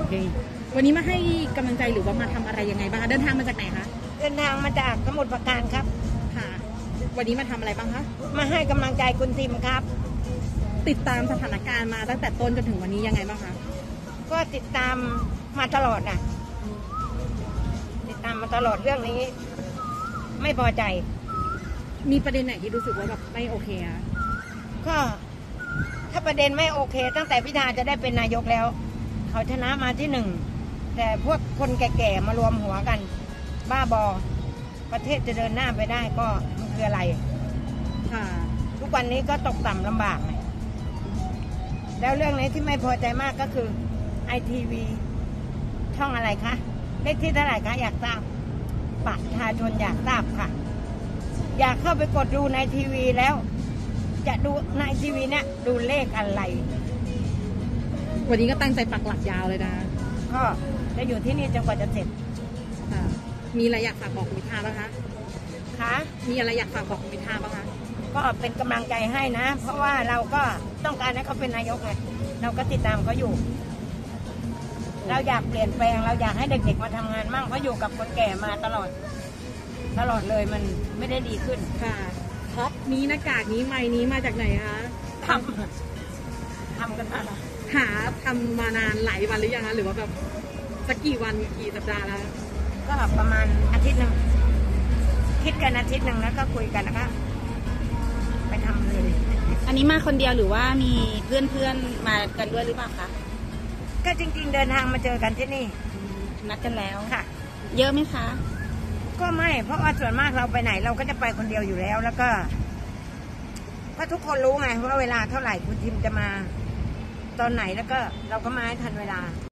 โอเควันนี้มาให้กำลังใจหรือว่ามาทำอะไรยังไงบ้างคะเดินทางมาจากไหนคะเดินทางมาจากสมุทรปราการครับ ค่ะ วันนี้มาทำอะไรบ้างคะมาให้กำลังใจคุณทิมครับ ติดตามสถานการณ์มาตั้งแต่ต้นจนถึงวันนี้ยังไงบ้างคะก็ติดตามมาตลอดนะติดตามมาตลอดเรื่องนี้ ไม่พอใจ มีประเด็นไหนที่รู้สึกว่าแบบไม่โอเคอะก็ ถ้าประเด็นไม่โอเค ตั้งแต่พิธาจะได้เป็นนายกแล้ว เขาชนะมาที่หนึ่ง แต่พวกคนแก่ๆมารวมหัวกัน บ้าบอ ประเทศจะเดินหน้าไปได้ก็มันคืออะไร ค่ะ ทุกวันนี้ก็ตกต่ำลำบากไงแล้วเรื่องนี้ที่ไม่พอใจมากก็คือไอทีวีช่องอะไรคะเลขที่เท่าไหร่คะอยากทราบประชาชนอยากทราบค่ะ อยากเข้าไปกดดูในทีวีแล้ว จะดูในทีวีเนี่ยดูเลขอะไร วันนี้ก็ตั้งใจปักหลักยาวเลยนะ ก็จะอยู่ที่นี่จนกว่าจะเสร็จค่ะมีอะไรอยากฝากบอกคุณพิธาบ้างคะ ค่ะมีอะไรอยากฝากบอกคุณพิธาบ้างคะ ก็เป็นกำลังใจให้นะ เพราะว่าเราก็ต้องการให้เขาเป็นนายกไงเราก็ติดตามเขาอยู่ เราอยากเปลี่ยนแปลง เราอยากให้เด็กๆมาทำงานมั่งเพราะอยู่กับคนแก่มาตลอด ตลอดเลยมันไม่ได้ดีขึ้นค่ะท็อปนี้หน้ากากนี้ไม้นี้มาจากไหนคะ ทำทำกันมาละ หาทำมานานหลายวันหรือยังคะหรือว่าแบบสักกี่วันกี่สัปดาห์แล้ว ก็ประมาณอาทิตย์หนึ่งคิดกันอาทิตย์หนึ่งแล้วก็คุยกันแล้วก็ไปทำเลยอันนี้มาคนเดียวหรือว่ามีเพื่อนเพื่อนๆมากันด้วยหรือเปล่าคะก็จริง ๆ เดินทางมาเจอกันที่นี่นัดกันแล้ว ค่ะ เยอะไหมคะ ก็ไม่ เพราะว่าส่วนมากเราไปไหนเราก็จะไปคนเดียวอยู่แล้ว แล้วก็เพราะทุกคนรู้ไงว่าเวลาเท่าไหร่คุณทิมจะมา ตอนไหนแล้วก็เราก็มาให้ทันเวลา